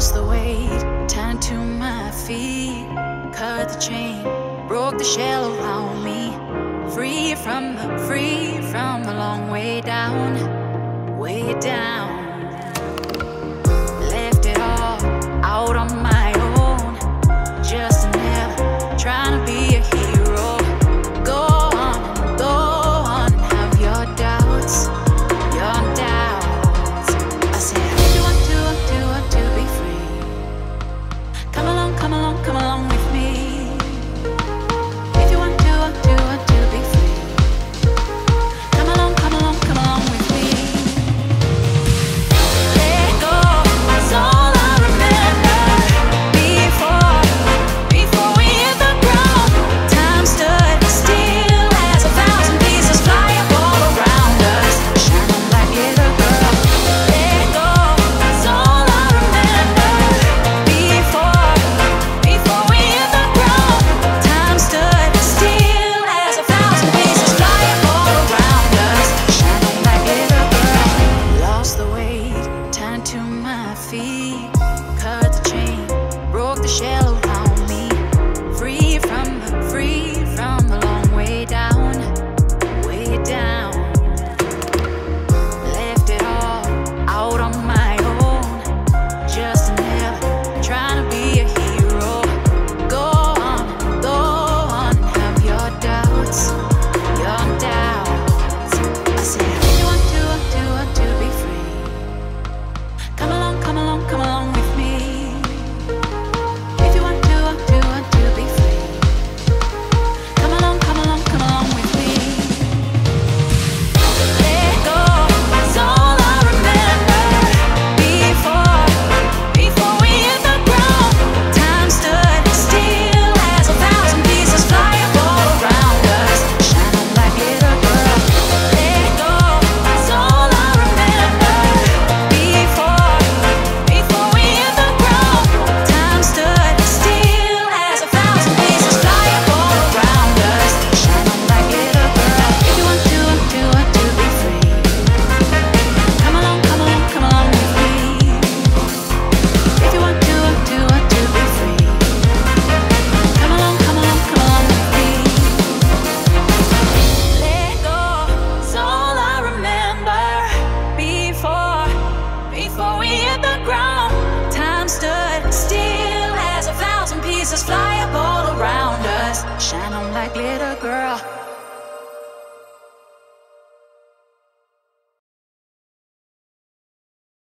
lost the weight, tied to my feet, cut the chain, broke the shell around me. Free from the, free from the long way down, way down. feet, cut the chain, broke the shell. like little girl.